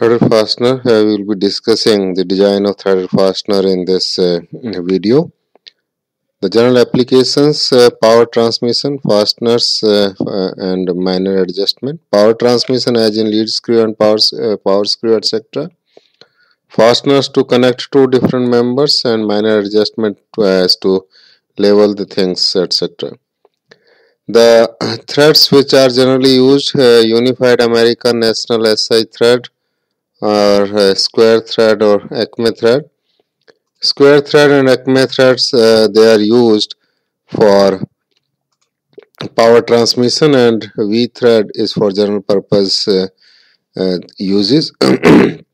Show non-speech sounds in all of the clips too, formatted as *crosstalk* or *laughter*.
threaded fastener uh, we will be discussing the design of threaded fastener in this uh, video. The general applications uh, power transmission fasteners uh, uh, and minor adjustment. Power transmission as in lead screw and power, uh, power screw etc fasteners to connect two different members and minor adjustment as to level the things etc the *clears throat* threads which are generally used uh, unified american national si thread or uh, square thread or acme thread square thread and acme threads uh, they are used for power transmission and v thread is for general purpose uh, uses *clears throat*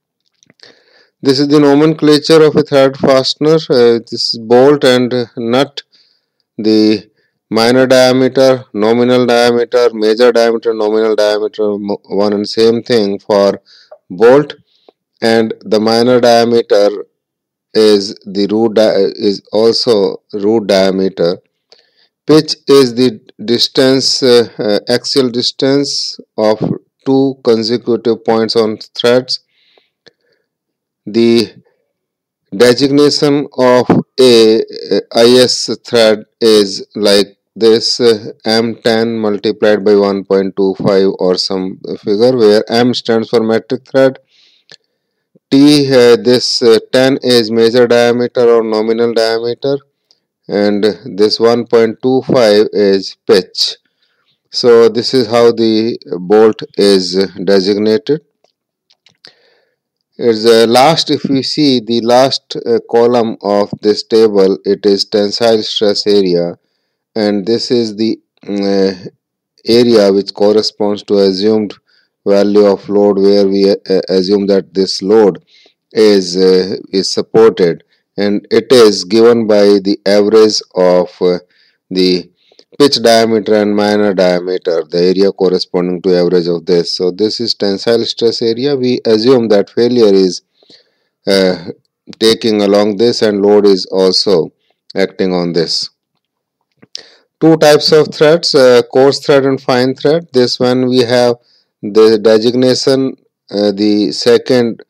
This is the nomenclature of a thread fastener. Uh, this is bolt and nut. The minor diameter, nominal diameter, major diameter, nominal diameter, one and same thing for bolt. And the minor diameter is the root is also root diameter. Pitch is the distance, uh, uh, axial distance of two consecutive points on threads the designation of a IS thread is like this uh, M10 multiplied by 1.25 or some figure where M stands for metric thread. T uh, this uh, 10 is major diameter or nominal diameter and this 1.25 is pitch. So this is how the bolt is designated. Is the last if we see the last column of this table it is tensile stress area and this is the uh, area which corresponds to assumed value of load where we uh, assume that this load is uh, is supported. And it is given by the average of uh, the pitch diameter and minor diameter the area corresponding to average of this. So this is tensile stress area. We assume that failure is uh, taking along this and load is also acting on this two types of threads uh, coarse thread and fine thread this one we have the designation uh, the second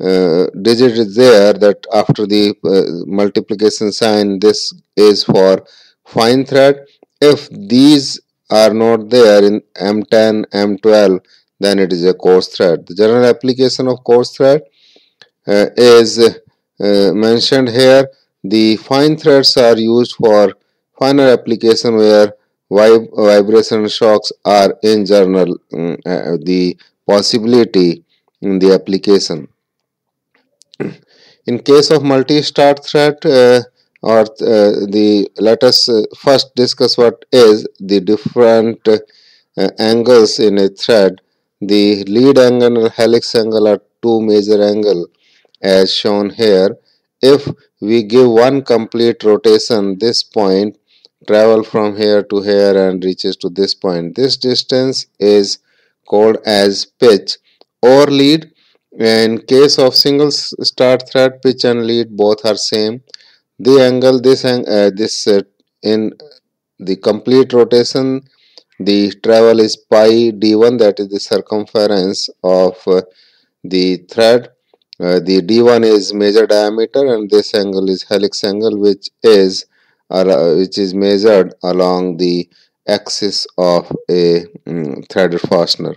uh, digit is there that after the uh, multiplication sign this is for fine thread if these are not there in M10, M12, then it is a coarse thread. The general application of coarse thread uh, is uh, mentioned here. The fine threads are used for finer application where vib vibration shocks are in general um, uh, the possibility in the application. In case of multi-start thread, uh, or uh, the let us uh, first discuss what is the different uh, angles in a thread the lead angle and helix angle are two major angle as shown here if we give one complete rotation this point travel from here to here and reaches to this point. This distance is called as pitch or lead. In case of single start thread pitch and lead both are same. The angle this uh, this uh, in the complete rotation the travel is pi d1 that is the circumference of uh, the thread. Uh, the d1 is major diameter and this angle is helix angle which is which is measured along the axis of a um, threaded fastener.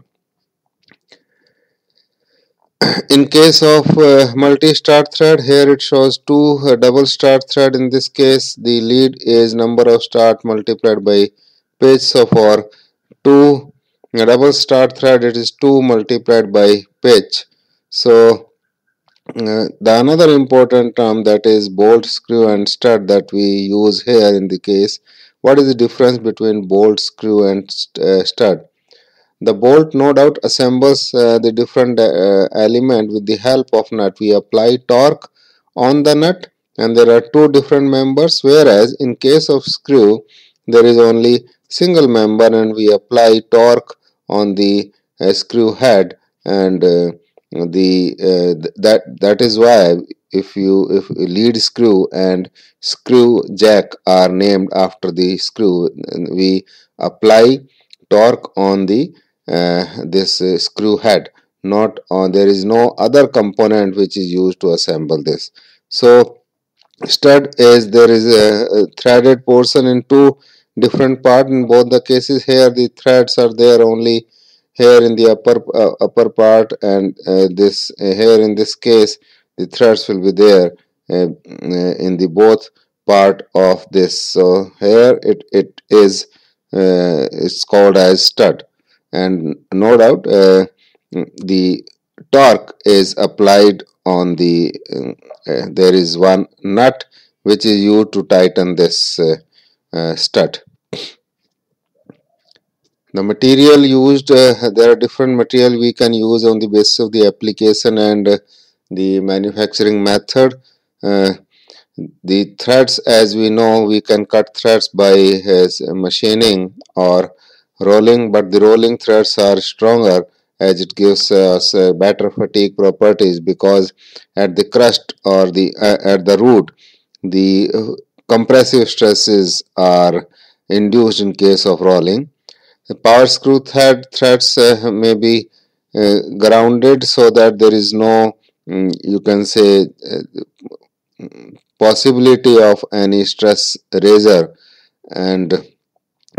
*clears throat* In case of uh, multi-start thread here it shows two uh, double start thread. In this case the lead is number of start multiplied by pitch so for two. Uh, double start thread it is 2 multiplied by pitch so the another important term that is bolt screw and stud that we use here in the case what is the difference between bolt screw and uh, stud the bolt no doubt assembles uh, the different uh, element with the help of nut. We apply torque on the nut and there are two different members whereas in case of screw there is only single member and we apply torque on the uh, screw head and uh, the uh, that that is why if you if lead screw and screw jack are named after the screw we apply torque on the uh, this uh, screw head. Not on there is no other component which is used to assemble this. So stud is there is a, a threaded portion in two different part. In both the cases here the threads are there only here in the upper uh, upper part and uh, this uh, here in this case the threads will be there uh, in the both part of this. So here it it is uh, it's called as stud. And no doubt uh, the torque is applied on the uh, there is one nut which is used to tighten this uh, uh, stud the material used uh, there are different material we can use on the basis of the application and uh, the manufacturing method. Uh, the threads as we know we can cut threads by machining or rolling but the rolling threads are stronger as it gives us uh, better fatigue properties because at the crest or the uh, at the root the uh, compressive stresses are induced in case of rolling the power screw thread threads uh, may be uh, grounded so that there is no um, you can say uh, possibility of any stress raiser. And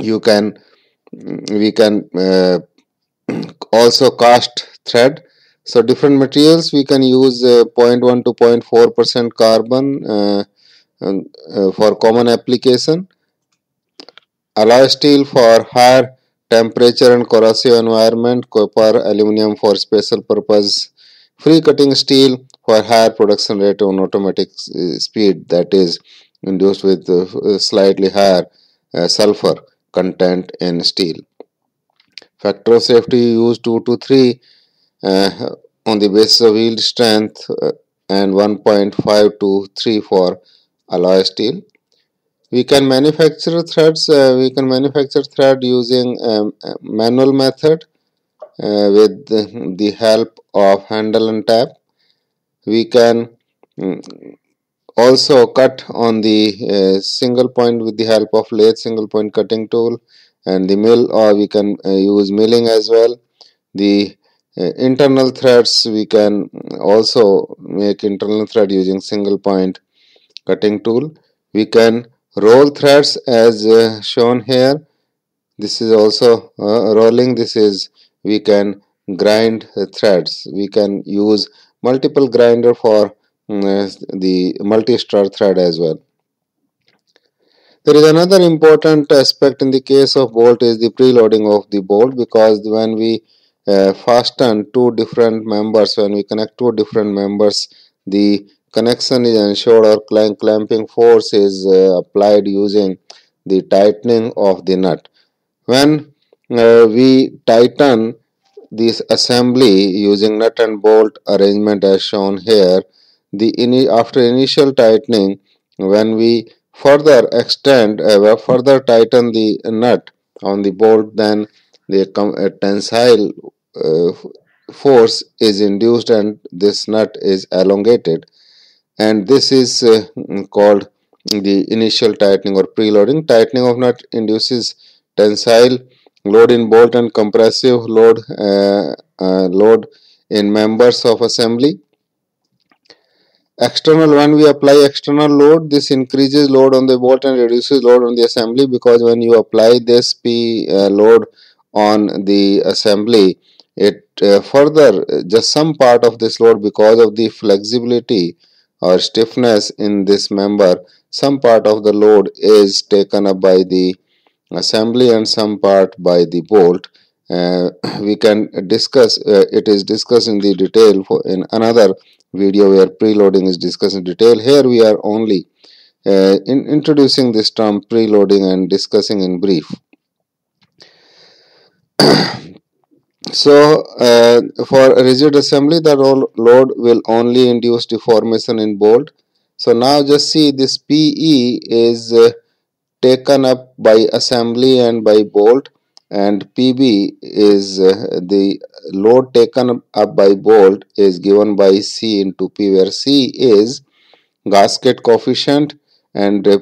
you can we can *clears throat* also cast thread. So different materials we can use uh, 0.1 to 0.4 percent carbon uh, uh, for common application. Alloy steel for higher temperature and corrosive environment copper aluminum for special purpose free cutting steel for higher production rate on automatic uh, speed that is induced with uh, slightly higher uh, sulfur content in steel Factor of safety use 2 to 3 uh, on the basis of yield strength uh, and 1.5 to 3 for alloy steel. We can manufacture threads, uh, we can manufacture thread using um, manual method uh, with the, help of handle and tap. We can um, also cut on the uh, single point with the help of lathe single point cutting tool and the mill or we can uh, use milling as well the uh, internal threads we can also make internal thread using single point cutting tool we can roll threads as uh, shown here. This is also uh, rolling. This is we can grind threads. We can use multiple grinder for uh, the multi-start thread as well. There is another important aspect in the case of bolt is the preloading of the bolt because when we uh, fasten two different members, when we connect two different members, the connection is ensured or clamp clamping force is uh, applied using the tightening of the nut. When uh, we tighten this assembly using nut and bolt arrangement as shown here, the ini after initial tightening, when we further extend uh, further tighten the nut on the bolt then the tensile uh, force is induced and this nut is elongated and this is uh, called the initial tightening or preloading. Tightening of nut induces tensile load in bolt and compressive load uh, uh, load in members of assembly. External when we apply external load this increases load on the bolt and reduces load on the assembly because when you apply this p uh, load on the assembly it uh, further just some part of this load because of the flexibility or stiffness in this member some part of the load is taken up by the assembly and some part by the bolt uh, *clears throat* we can discuss uh, it is discussed in the detail in another video where preloading is discussed in detail. Here we are only uh, in introducing this term preloading and discussing in brief. *clears throat* so uh, for rigid assembly the roll load will only induce deformation in bolt. So now just see this PE is uh, taken up by assembly and by bolt and PB is uh, the load taken up by bolt is given by C into P where C is gasket coefficient and uh,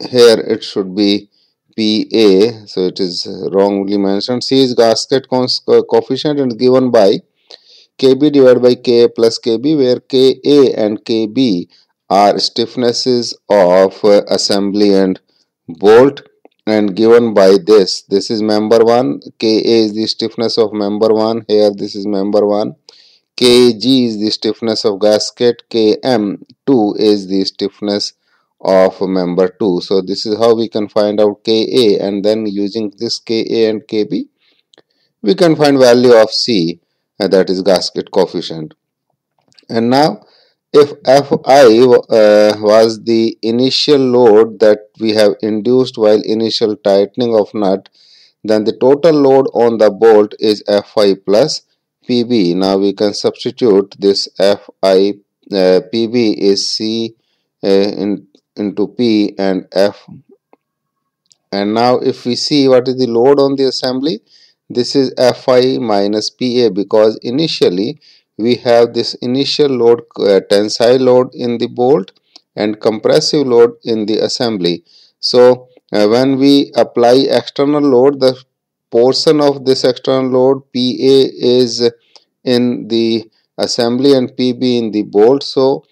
here it should be PA, so it is wrongly mentioned. C is gasket coefficient and given by KB divided by Ka plus KB, where Ka and Kb are stiffnesses of assembly and bolt and given by this. This is member 1, Ka is the stiffness of member 1, here this is member 1. Kg is the stiffness of gasket, Km2 is the stiffness of member 2. So this is how we can find out Ka and then using this Ka and Kb we can find value of C and that is gasket coefficient. And now if Fi uh, was the initial load that we have induced while initial tightening of nut then the total load on the bolt is Fi plus Pb. Now we can substitute this Fi uh, Pb is C uh, in into P and F. And now if we see what is the load on the assembly, this is Fi minus Pa because initially we have this initial load, uh, tensile load in the bolt and compressive load in the assembly. So uh, when we apply external load, the portion of this external load Pa is in the assembly and Pb in the bolt. So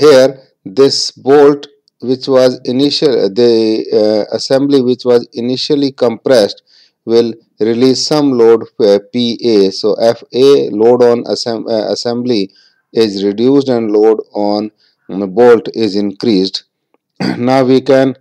here this bolt which was initial the uh, assembly which was initially compressed will release some load uh, pa so fa load on assemb uh, assembly is reduced and load on bolt is increased. *clears throat* Now we can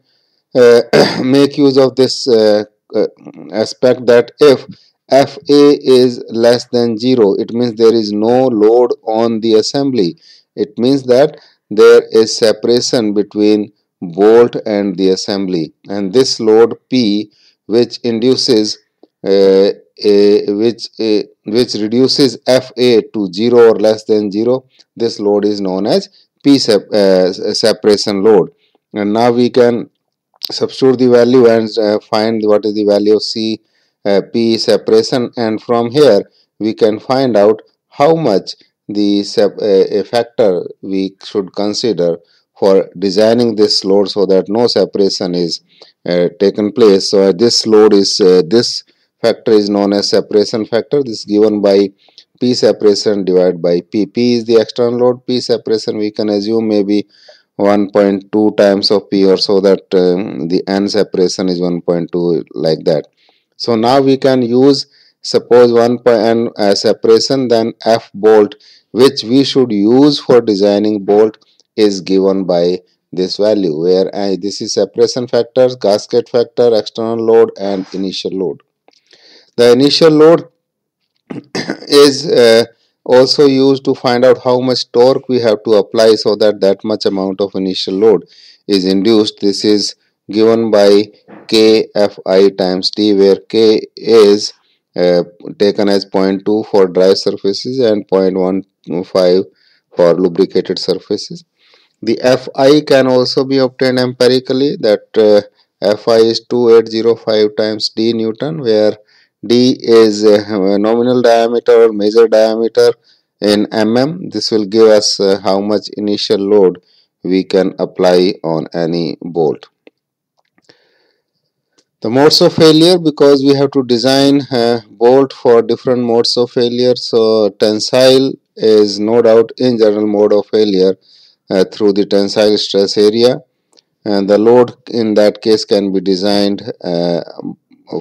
uh, *clears throat* make use of this uh, uh, aspect that if fa is less than 0 it means there is no load on the assembly. It means that there is separation between bolt and the assembly and this load P which induces uh, a, which a, which reduces FA to 0 or less than 0 this load is known as P sep uh, separation load. And now we can substitute the value and uh, find what is the value of C uh, P separation and from here we can find out how much the a factor we should consider for designing this load so that no separation is uh, taken place. So uh, this load is uh, this factor is known as separation factor. This is given by p separation divided by p. P is the external load. P separation we can assume maybe 1.2 times of p or so that um, the n separation is 1.2 like that. So now we can use suppose 1 n uh, separation then f bolt which we should use for designing bolt is given by this value where uh, this is separation factors gasket factor external load and initial load. The initial load *coughs* is uh, also used to find out how much torque we have to apply so that that much amount of initial load is induced. This is given by kfi times t where k is uh, taken as 0.2 for dry surfaces and 0.15 for lubricated surfaces. The Fi can also be obtained empirically that uh, Fi is 2805 times d Newton where d is uh, nominal diameter or major diameter in mm. This will give us uh, how much initial load we can apply on any bolt the modes of failure because we have to design a bolt for different modes of failure. So tensile is no doubt in general mode of failure uh, through the tensile stress area. And the load in that case can be designed uh,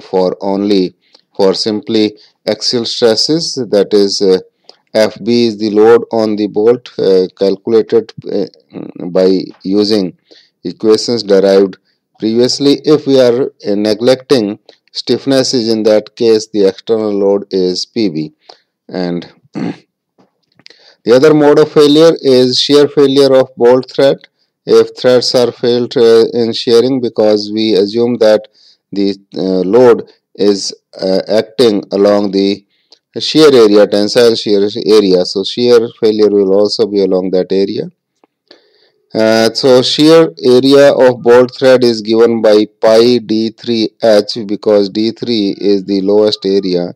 for only for simply axial stresses. That is uh, FB is the load on the bolt uh, calculated uh, by using equations derived Previously, if we are uh, neglecting stiffness is in that case the external load is PB and *clears throat* the other mode of failure is shear failure of bolt thread. If threads are failed uh, in shearing because we assume that the uh, load is uh, acting along the shear area tensile shear area. So shear failure will also be along that area uh, so shear area of bolt thread is given by pi d3h because d3 is the lowest area.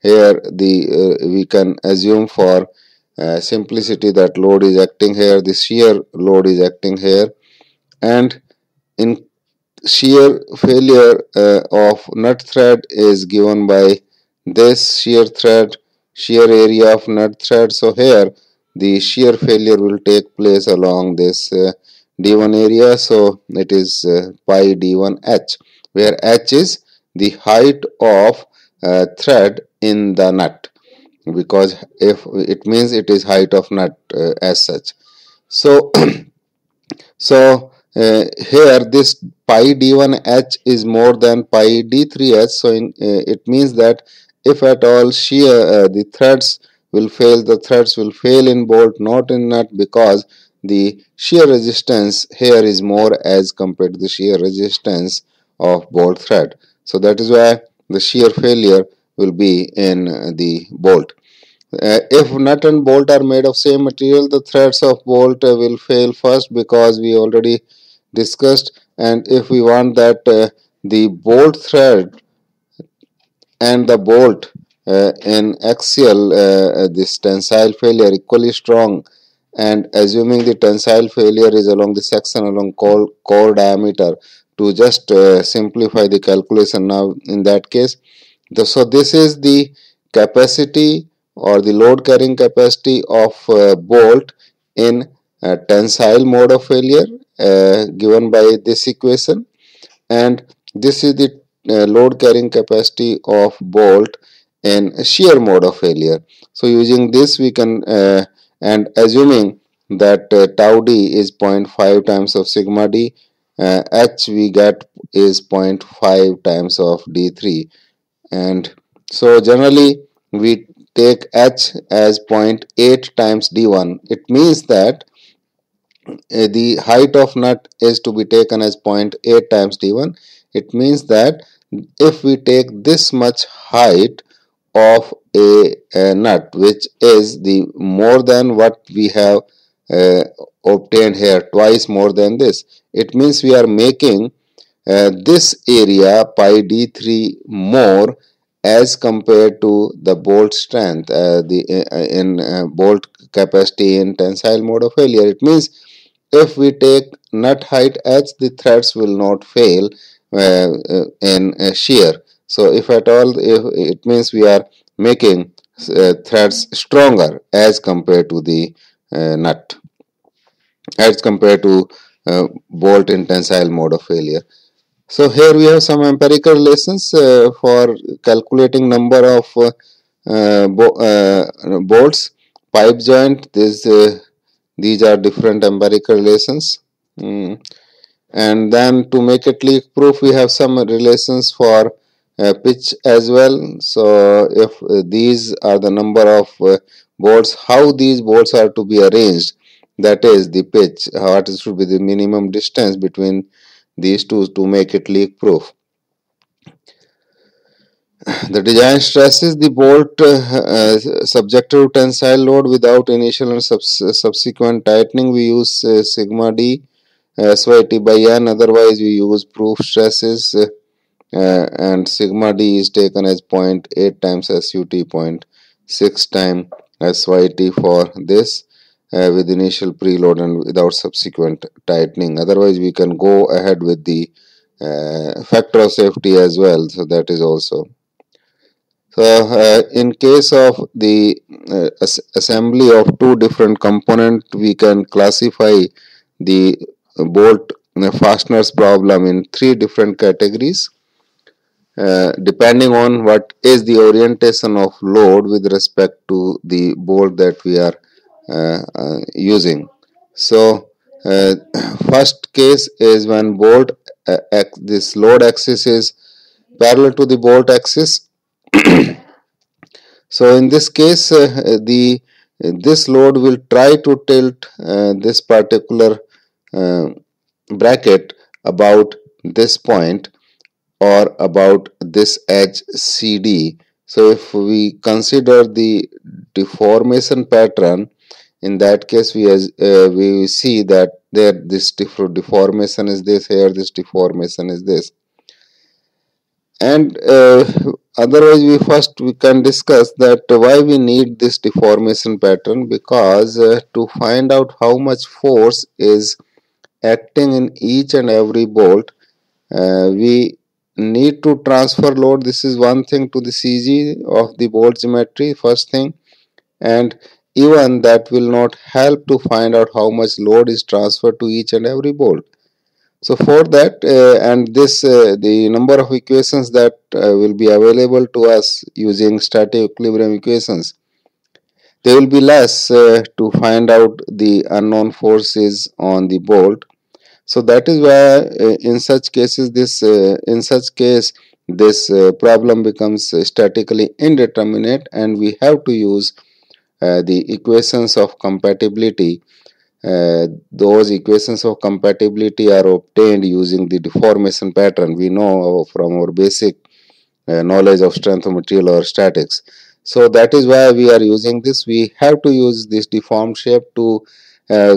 Here the uh, we can assume for uh, simplicity that load is acting here, the shear load is acting here and in shear failure uh, of nut thread is given by this shear thread shear area of nut thread so here the shear failure will take place along this uh, d1 area so it is uh, pi d1h where h is the height of uh, thread in the nut because if it means it is height of nut uh, as such. So *clears throat* so uh, here this pi d1h is more than pi d3h so in, uh, it means that if at all shear the threads will fail the threads will fail in bolt not in nut because the shear resistance here is more as compared to the shear resistance of bolt thread so that is why the shear failure will be in the bolt uh, if nut and bolt are made of same material, the threads of bolt uh, will fail first because we already discussed. And if we want that uh, the bolt thread and the bolt in axial, uh, this tensile failure equally strong and assuming the tensile failure is along the section along core, core diameter to just uh, simplify the calculation now in that case. The, so this is the capacity or the load carrying capacity of uh, bolt in tensile mode of failure uh, given by this equation and this is the uh, load carrying capacity of bolt in shear mode of failure. So using this we can uh, and assuming that uh, tau d is 0.5 times of sigma d uh, h we get is 0.5 times of d3 and so generally we take h as 0.8 times d1 it means that uh, the height of nut is to be taken as 0.8 times d1 it means that if we take this much height of a, a nut which is the more than what we have uh, obtained here twice more than this. It means we are making uh, this area pi d3 more as compared to the bolt strength uh, the uh, in uh, bolt capacity in tensile mode of failure. It means if we take nut height h the threads will not fail uh, in shear so if at all if it means we are making threads stronger as compared to the nut as compared to bolt in tensile mode of failure so here we have some empirical relations uh, for calculating number of uh, uh bo uh, bolts. Pipe joint, this, uh, these are different empirical relations. Mm. And then to make it leak proof, we have some relations for pitch as well. So if these are the number of bolts, how these bolts are to be arranged, that is the pitch, what should be the minimum distance between these two to make it leak proof. The design stresses the bolt uh, uh, subjected to tensile load without initial and subs subsequent tightening. We use uh, sigma d uh, SYT by n. Otherwise, we use proof stresses uh, uh, and sigma d is taken as 0.8 times SUT, 0.6 times SYT for this uh, with initial preload and without subsequent tightening. Otherwise we can go ahead with the uh, factor of safety as well. So that is also. So uh, in case of the uh, assembly of two different components we can classify the bolt fasteners problem in three different categories uh, depending on what is the orientation of load with respect to the bolt that we are uh, uh, using. So uh, *clears throat* first case is when bolt this load axis is parallel to the bolt axis. *clears throat* so in this case the this load will try to tilt this particular bracket about this point or about this edge CD. So if we consider the deformation pattern in that case we as uh, we see that there this deformation is this here this deformation is this and uh, otherwise we first we can discuss that why we need this deformation pattern because uh, to find out how much force is acting in each and every bolt uh, we need to transfer load. This is one thing to the CG of the bolt geometry first thing. And even that will not help to find out how much load is transferred to each and every bolt so for that uh, and this uh, the number of equations that uh, will be available to us using static equilibrium equations they will be less uh, to find out the unknown forces on the bolt so that is why uh, in such cases this uh, in such case this uh, problem becomes statically indeterminate and we have to use the equations of compatibility. Uh, those equations of compatibility are obtained using the deformation pattern we know from our basic uh, knowledge of strength of material or statics. So that is why we are using this. We have to use this deformed shape to uh,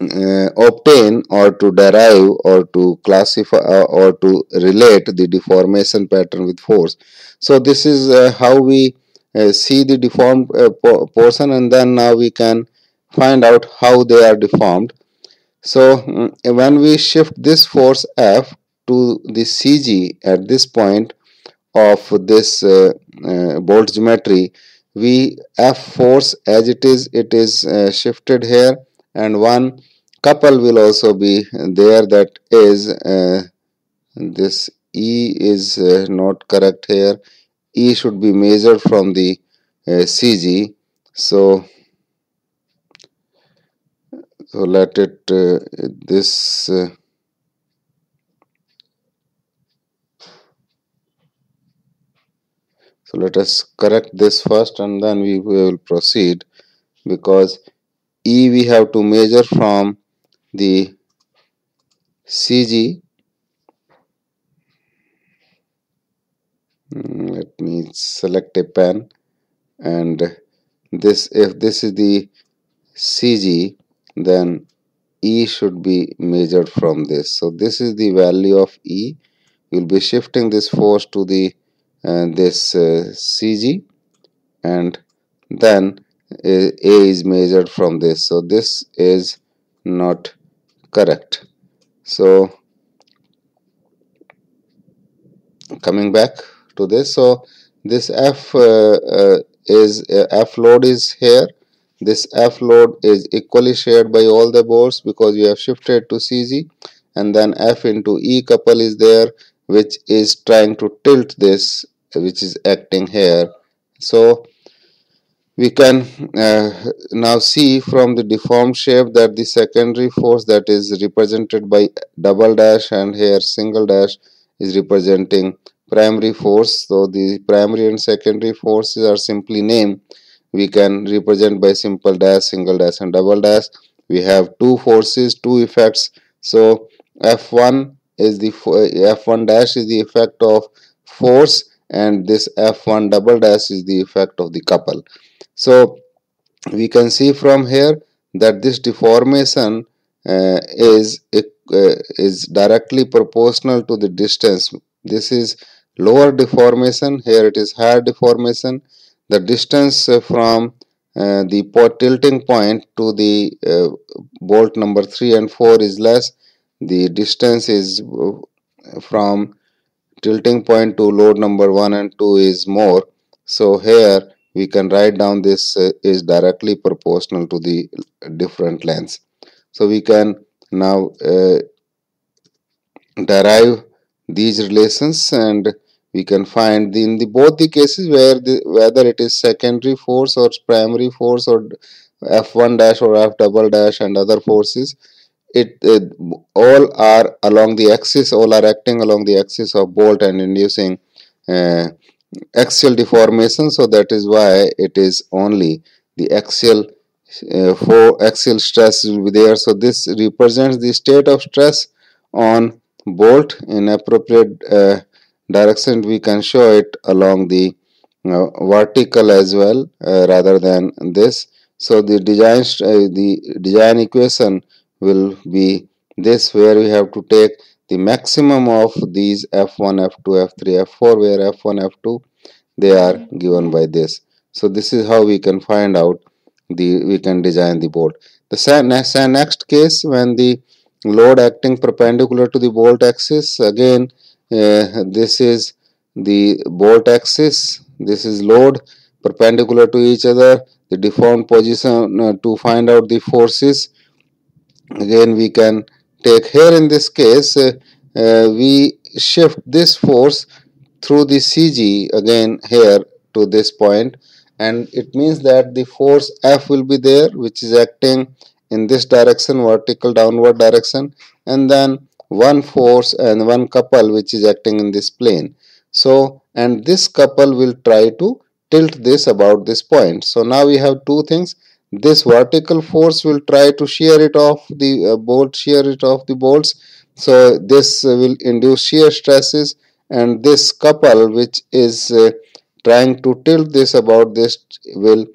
uh, obtain or to derive or to classify uh, or to relate the deformation pattern with force. So this is uh, how we uh, see the deformed uh, po portion and then now we can find out how they are deformed. So mm, when we shift this force F to the CG at this point of this uh, bolt geometry, we F force as it is, it is shifted here and one couple will also be there that is uh, this E is uh, not correct here. E should be measured from the uh, CG so so let it uh, this uh, so let us correct this first and then we will proceed because E we have to measure from the CG hmm, let me select a pen and this if this is the CG then E should be measured from this. So this is the value of E. We'll be shifting this force to the uh, this uh, CG and then a, is measured from this. So this is not correct. So coming back to this. So this f uh, uh, is uh, f load is here. This f load is equally shared by all the bolts because you have shifted to cg and then f into e couple is there which is trying to tilt this which is acting here. So we can uh, now see from the deformed shape that the secondary force that is represented by double dash and here single dash is representing primary force. So the primary and secondary forces are simply named. We can represent by simple dash single dash and double dash. We have two forces two effects. So f1 is the f1 dash is the effect of force and this f1 double dash is the effect of the couple. So we can see from here that this deformation uh, is uh, is directly proportional to the distance. This is lower deformation here it is higher deformation. The distance from uh, the tilting point to the uh, bolt number 3 and 4 is less. The distance is uh, from tilting point to load number 1 and 2 is more. So here we can write down this uh, is directly proportional to the different lengths. So we can now uh, derive these relations and we can find the, in the both the cases where the whether it is secondary force or primary force or f1 dash or f double dash and other forces it, all are along the axis all are acting along the axis of bolt and inducing uh, axial deformation. So that is why it is only the axial uh, for axial stress will be there. So this represents the state of stress on bolt. In appropriate uh, direction we can show it along the uh, vertical as well uh, rather than this. So the design uh, the design equation will be this where we have to take the maximum of these f1 f2 f3 f4 where f1 f2 they are given by this. So this is how we can find out the we can design the bolt. The next, next case when the load acting perpendicular to the bolt axis again uh, this is the bolt axis. This is load perpendicular to each other. The deformed position uh, to find out the forces again we can take here in this case uh, uh, we shift this force through the CG again here to this point and it means that the force F will be there which is acting in this direction vertical downward direction and then one force and one couple which is acting in this plane. So and this couple will try to tilt this about this point. So now we have two things this vertical force will try to shear it off the uh, bolt shear it off the bolts. So this will induce shear stresses and this couple which is uh, trying to tilt this about this will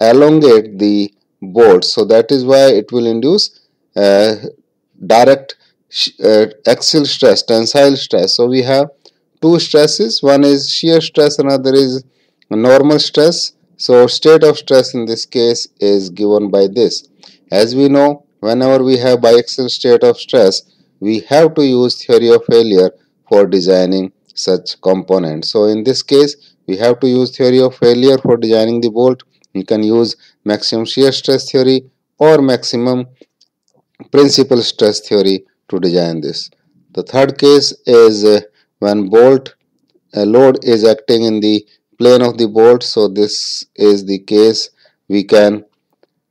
elongate the bolt. So that is why it will induce uh, direct uh, axial stress tensile stress. So we have two stresses. One is shear stress another is normal stress so state of stress in this case is given by this. As we know, whenever we have biaxial state of stress, we have to use theory of failure for designing such components. So in this case, we have to use theory of failure for designing the bolt. We can use maximum shear stress theory or maximum principal stress theory to design this. The third case is uh, when bolt uh, load is acting in the plane of the bolt so this is the case. We can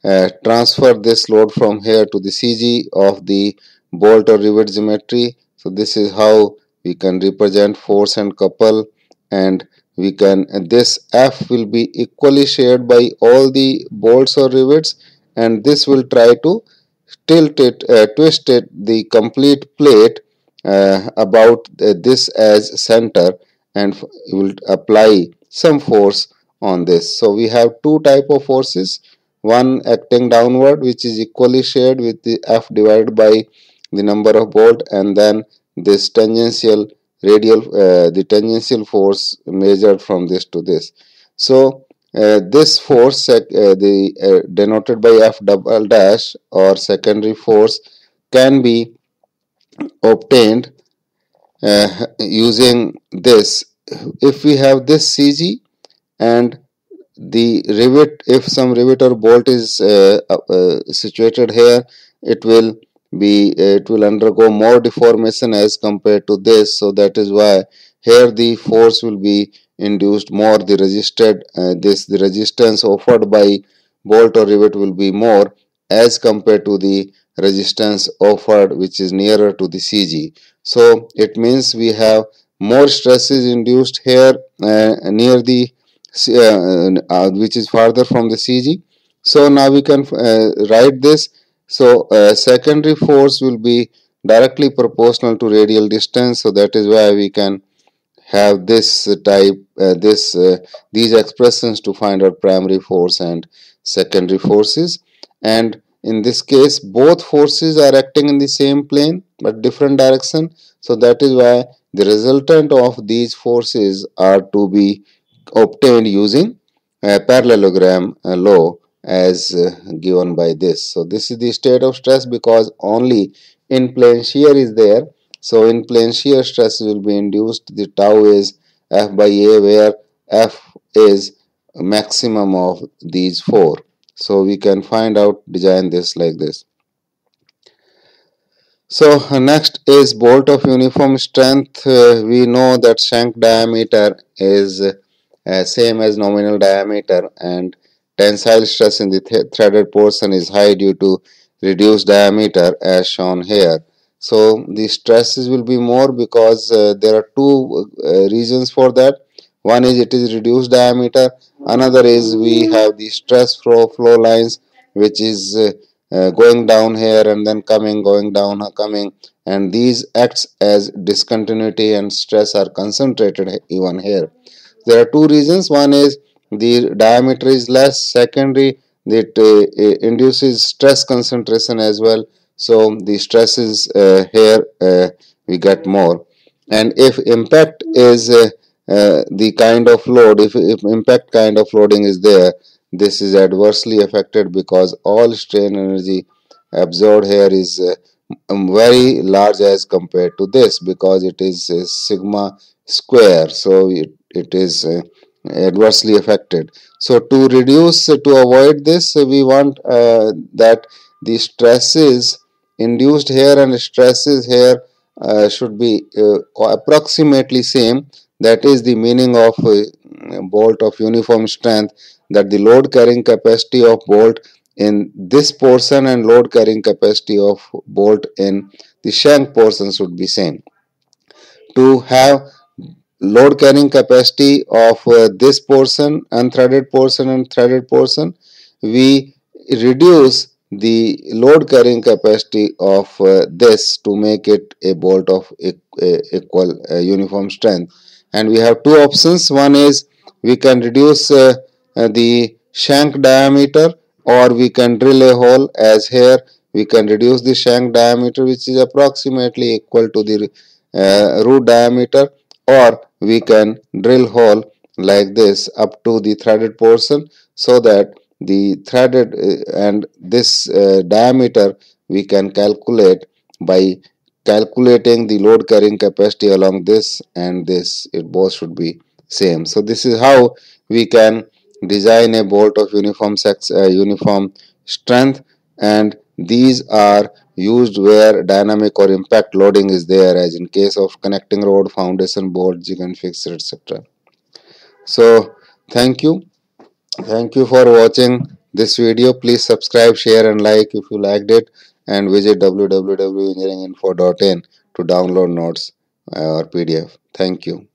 uh, transfer this load from here to the CG of the bolt or rivet geometry. So this is how we can represent force and couple. And we can this F will be equally shared by all the bolts or rivets. And this will try to tilt it uh, twist it the complete plate uh, about uh, this as center. And will apply some force on this. So we have two type of forces, one acting downward which is equally shared with the F divided by the number of bolt and then this tangential radial uh, the tangential force measured from this to this. So uh, this force uh, the uh, denoted by F double dash or secondary force can be obtained uh, using this if we have this CG and the rivet if some rivet or bolt is uh, uh, situated here it will be it will undergo more deformation as compared to this. So that is why here the force will be induced more. The resisted uh, this the resistance offered by bolt or rivet will be more as compared to the resistance offered which is nearer to the CG so it means we have more stress is induced here uh, near the uh, uh, which is farther from the CG so now we can uh, write this. So uh, secondary force will be directly proportional to radial distance. So that is why we can have this type uh, this these expressions to find out primary force and secondary forces. And in this case both forces are acting in the same plane but different direction. So that is why the resultant of these forces are to be obtained using a parallelogram law as uh, given by this. So this is the state of stress because only in plane shear is there. So in plane shear stress will be induced. The tau is F by A where F is maximum of these four. So we can find out design this like this. So next is bolt of uniform strength. Uh, we know that shank diameter is uh, same as nominal diameter and tensile stress in the th threaded portion is high due to reduced diameter as shown here. So the stresses will be more because uh, there are two uh, reasons for that. One is it is reduced diameter. Another is we have the stress flow flow lines which is uh, uh, going down here and then coming going down uh, coming. And these acts as discontinuity and stress are concentrated even here. There are two reasons. One is the diameter is less. Secondary it uh, induces stress concentration as well. So the stress is uh, here uh, we get more. And if impact is uh, the kind of load if, if impact kind of loading is there this is adversely affected because all strain energy absorbed here is uh, um, very large as compared to this because it is sigma square. So it, it is uh, adversely affected. So to reduce to avoid this we want uh, that the stresses induced here and stresses here uh, should be uh, approximately same. That is the meaning of bolt of uniform strength that the load carrying capacity of bolt in this portion and load carrying capacity of bolt in the shank portion should be same. To have load carrying capacity of uh, this portion unthreaded portion and threaded portion we reduce the load carrying capacity of uh, this to make it a bolt of equal uh, uniform strength and we have two options one is we can reduce uh, the shank diameter or we can drill a hole as here. We can reduce the shank diameter which is approximately equal to the uh, root diameter. Or we can drill hole like this up to the threaded portion so that the threaded uh, and this uh, diameter we can calculate by calculating the load carrying capacity along this and this. It both should be same. So this is how we can design a bolt of uniform sex uh, uniform strength and these are used where dynamic or impact loading is there as in case of connecting rod foundation bolt jig and fixture etc so thank you. Thank you for watching this video. Please subscribe share and like if you liked it and visit www.engineeringinfo.in to download notes uh, or pdf thank you